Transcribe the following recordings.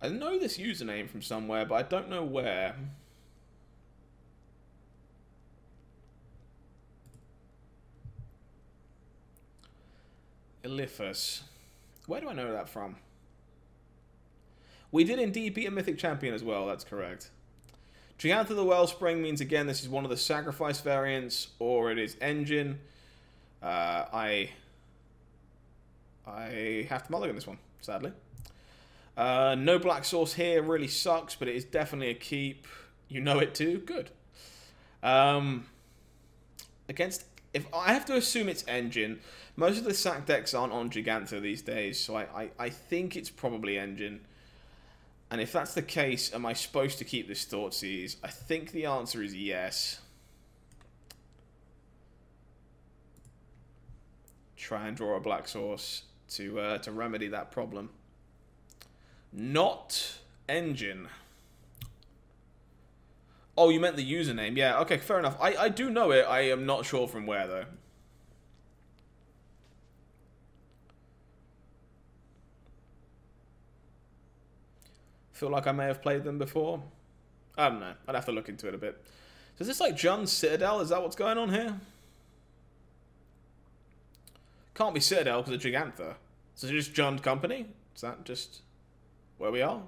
I know this username from somewhere, but I don't know where. Eliphas. Where do I know that from? We did indeed beat a Mythic Champion as well, that's correct. Jegantha the Wellspring means, again, this is one of the Sacrifice variants, or it is Engine. Uh, I... I have to mulligan this one, sadly. Uh, no Black Source here really sucks, but it is definitely a keep. You know it too? Good. Um, against... If I have to assume it's Engine, most of the sack decks aren't on Jegantha these days, so I, I, I think it's probably Engine. And if that's the case, am I supposed to keep this Thoughtseize? I think the answer is yes. Try and draw a black source to uh, to remedy that problem. Not engine. Oh, you meant the username. Yeah, okay, fair enough. I, I do know it. I am not sure from where, though. Feel like I may have played them before. I don't know. I'd have to look into it a bit. So is this like Jund's Citadel? Is that what's going on here? Can't be Citadel because of Jegantha. So is it just John Company? Is that just where we are?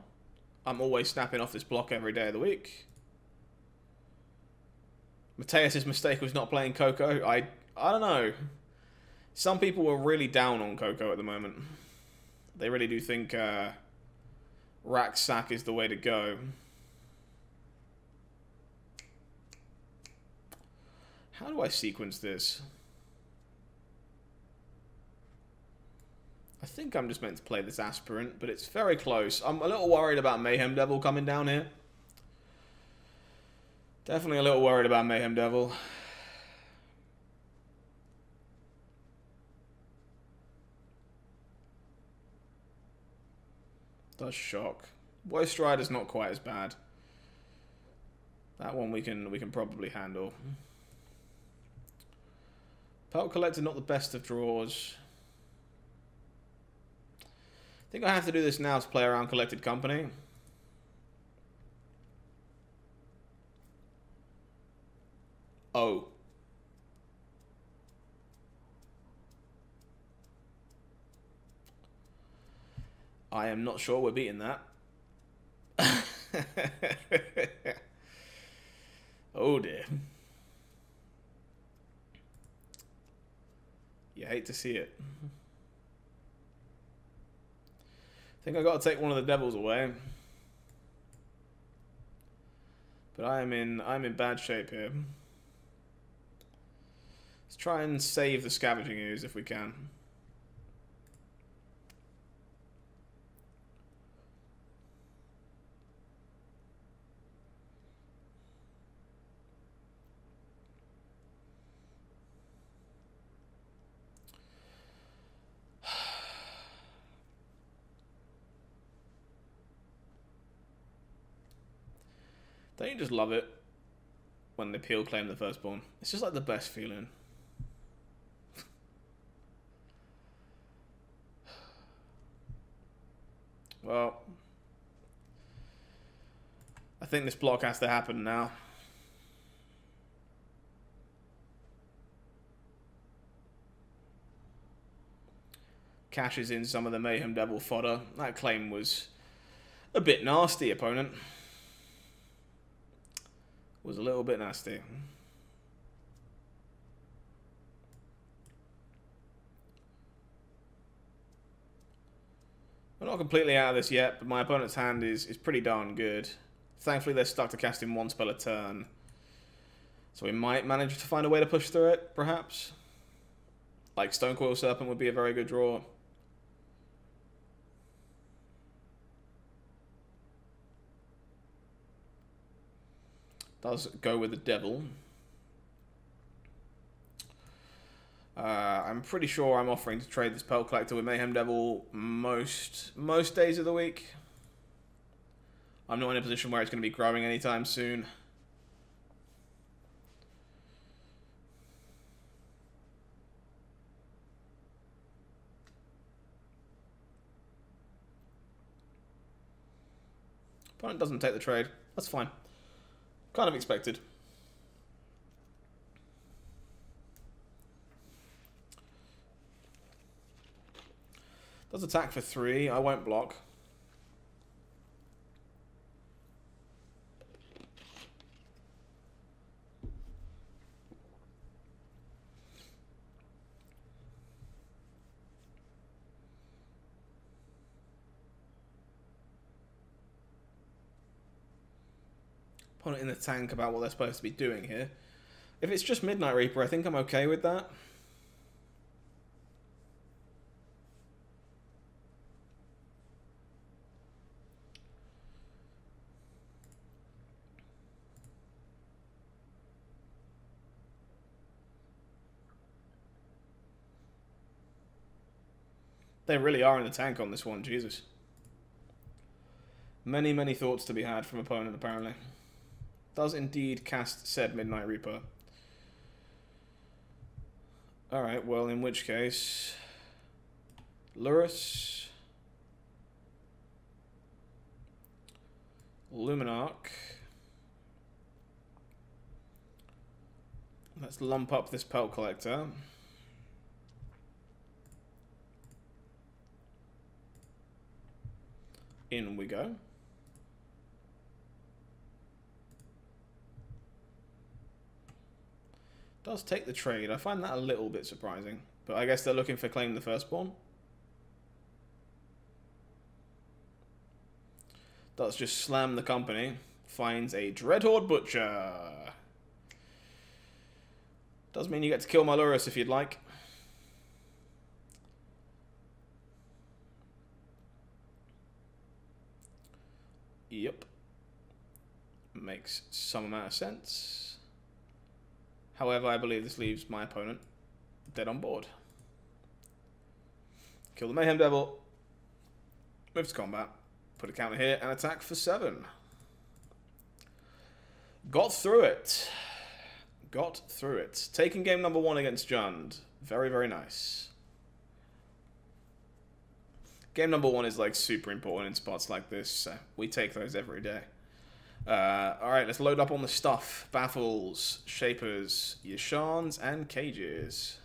I'm always snapping off this block every day of the week. Mateus's mistake was not playing Coco. I I don't know. Some people were really down on Coco at the moment. They really do think uh, Rack sack is the way to go. How do I sequence this? I think I'm just meant to play this Aspirant, but it's very close. I'm a little worried about Mayhem Devil coming down here. Definitely a little worried about Mayhem Devil. Does shock. Woe Strider's not quite as bad. That one we can we can probably handle. Pelt Collector not the best of draws. Think I have to do this now to play around Collected Company. Oh. I am not sure we're beating that. oh dear. You hate to see it. I think I got to take one of the devils away. But I am in I'm in bad shape here. Let's try and save the scavenging ooze if we can. Don't you just love it when the Peel claim the firstborn? It's just like the best feeling. well, I think this block has to happen now. Cashes in some of the Mayhem Devil fodder. That claim was a bit nasty, opponent was a little bit nasty. We're not completely out of this yet, but my opponent's hand is, is pretty darn good. Thankfully, they're stuck to casting one spell a turn. So we might manage to find a way to push through it, perhaps. Like Stone Stonecoil Serpent would be a very good draw. Does go with the devil. Uh, I'm pretty sure I'm offering to trade this Pelt Collector with Mayhem Devil most most days of the week. I'm not in a position where it's going to be growing anytime soon. Opponent doesn't take the trade. That's fine. Kind of expected. Does attack for three. I won't block. Opponent in the tank about what they're supposed to be doing here. If it's just Midnight Reaper, I think I'm okay with that. They really are in the tank on this one, Jesus. Many, many thoughts to be had from opponent, apparently. Does indeed cast said Midnight Reaper. Alright, well, in which case... Lurrus... Luminarch... Let's lump up this Pelt Collector. In we go. Does take the trade. I find that a little bit surprising. But I guess they're looking for claim the firstborn. Does just slam the company. Finds a Dreadhorde Butcher. Does mean you get to kill my Lurrus if you'd like. Yep. Makes some amount of sense. However, I believe this leaves my opponent dead on board. Kill the Mayhem Devil. Move to combat. Put a counter here and attack for seven. Got through it. Got through it. Taking game number one against Jund. Very, very nice. Game number one is like super important in spots like this. So we take those every day. Uh, all right, let's load up on the stuff. Baffles, Shapers, Yasharns, and Cages.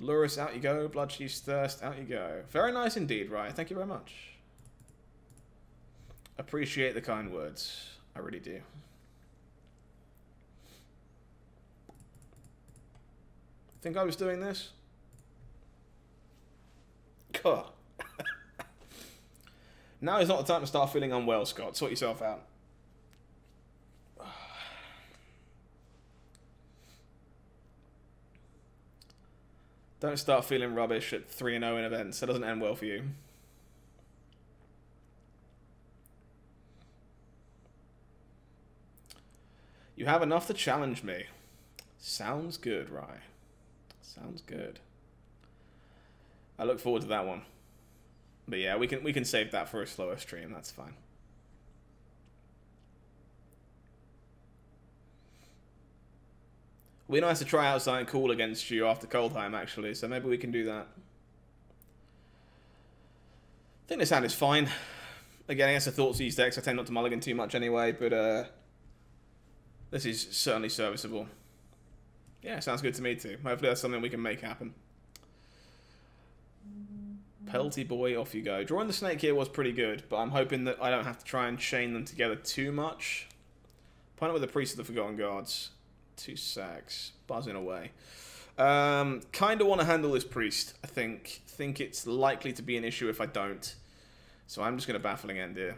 Lurrus, out you go. Bloodchief's Thirst, out you go. Very nice indeed, right? Thank you very much. Appreciate the kind words. I really do. Think I was doing this? God. Now is not the time to start feeling unwell, Scott. Sort yourself out. Don't start feeling rubbish at 3 0 in events. That doesn't end well for you. You have enough to challenge me. Sounds good, Rye. Sounds good. I look forward to that one. But yeah, we can we can save that for a slower stream. That's fine. We nice to try out something cool against you after Kaldheim, actually, so maybe we can do that. I think this hand is fine. Again, I guess the Thoughtseize decks, I tend not to mulligan too much anyway, but uh, this is certainly serviceable. Yeah, sounds good to me too. Hopefully that's something we can make happen. Pelty boy, off you go. Drawing the snake here was pretty good, but I'm hoping that I don't have to try and chain them together too much. Opponent with the Priest of the Forgotten Gods. Two sacks. Buzzing away. Um, kind of want to handle this Priest, I think. think it's likely to be an issue if I don't. So I'm just going to Baffling End here.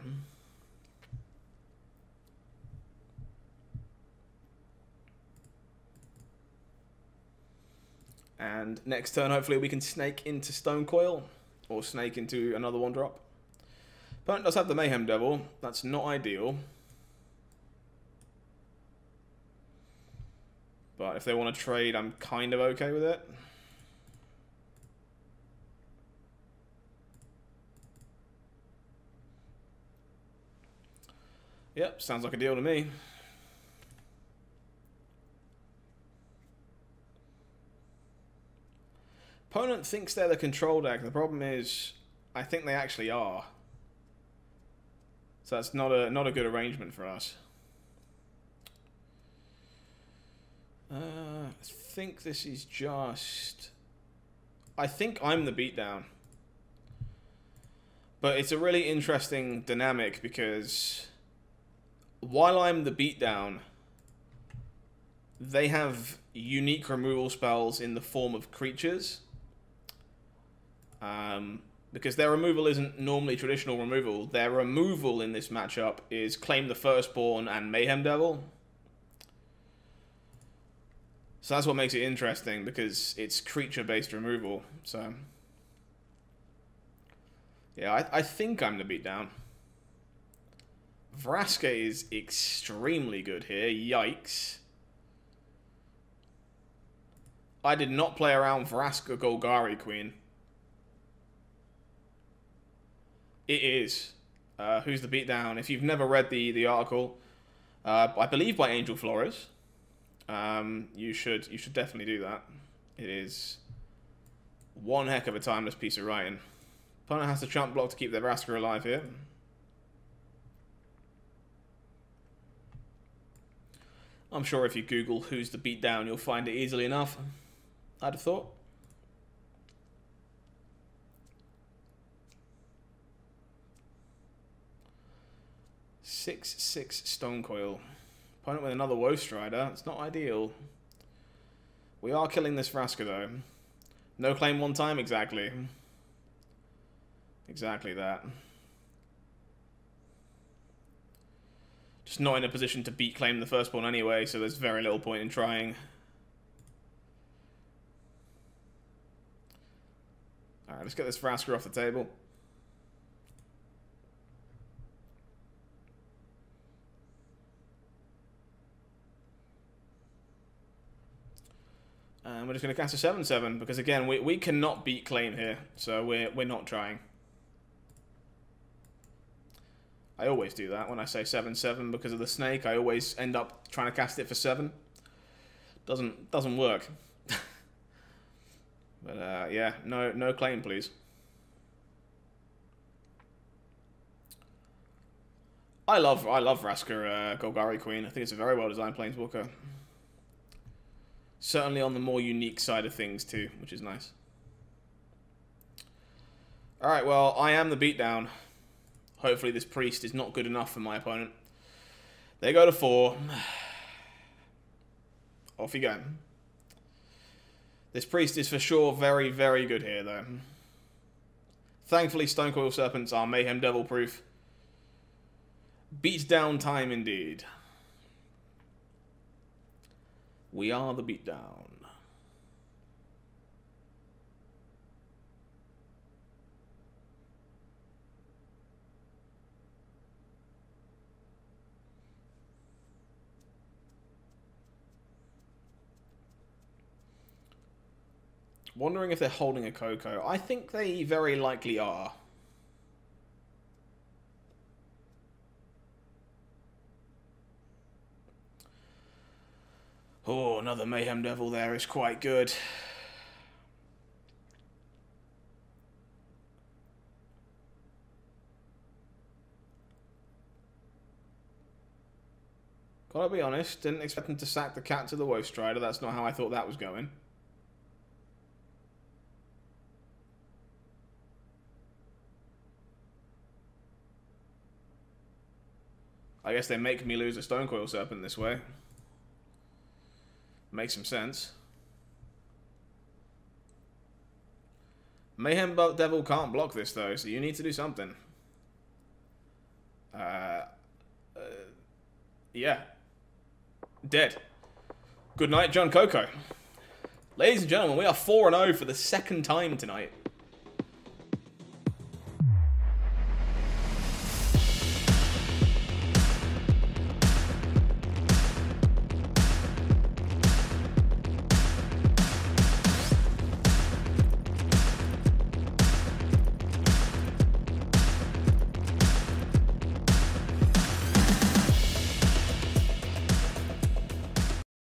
And next turn, hopefully, we can snake into Stonecoil. Or snake into another one drop. Opponent does have the Mayhem Devil. That's not ideal. But if they want to trade, I'm kind of okay with it. Yep, sounds like a deal to me. Opponent thinks they're the control deck. The problem is, I think they actually are. So that's not a not a good arrangement for us. Uh, I think this is just... I think I'm the beatdown. But it's a really interesting dynamic because while I'm the beatdown, they have unique removal spells in the form of creatures. Um, because their removal isn't normally traditional removal. Their removal in this matchup is Claim the Firstborn and Mayhem Devil. So that's what makes it interesting, because it's creature-based removal. So, yeah, I, I think I'm the beatdown. Vraska is extremely good here. Yikes. I did not play around Vraska Golgari Queen. It is. Uh, who's the beatdown? If you've never read the, the article, uh, I believe by Angel Flores, um, you should you should definitely do that. It is one heck of a timeless piece of writing. Opponent has to chump block to keep their Vraska alive here. I'm sure if you Google who's the beatdown, you'll find it easily enough. I'd have thought. Six six Stonecoil. Opponent with another Woe Strider. It's not ideal. We are killing this Vraska though. No claim one time, exactly. Exactly that. Just not in a position to beat claim the firstborn anyway, so there's very little point in trying. Alright, let's get this Vraska off the table. And we're just going to cast a 7-7, because again, we, we cannot beat Claim here, so we're, we're not trying. I always do that when I say 7-7 because of the snake. I always end up trying to cast it for 7. Doesn't doesn't work. but uh, yeah, no no claim, please. I love I love Vraska uh, Golgari Queen. I think it's a very well designed planeswalker. Certainly on the more unique side of things too, which is nice. Alright, well, I am the beatdown. Hopefully this priest is not good enough for my opponent. They go to four. Off you go. This priest is for sure very, very good here, though. Thankfully, Stonecoil Serpents are Mayhem Devil proof. Beat down time indeed. We are the beatdown. Wondering if they're holding a Coco. I think they very likely are. Oh, another Mayhem Devil there is quite good. Gotta be honest, didn't expect him to sack the cat to the Woe Strider. That's not how I thought that was going. I guess they make me lose a Stonecoil Serpent this way. Makes some sense. Mayhem Devil can't block this though, so you need to do something. Uh, uh, yeah. Dead. Good night, Jund Coco. Ladies and gentlemen, we are 4-0 for the second time tonight.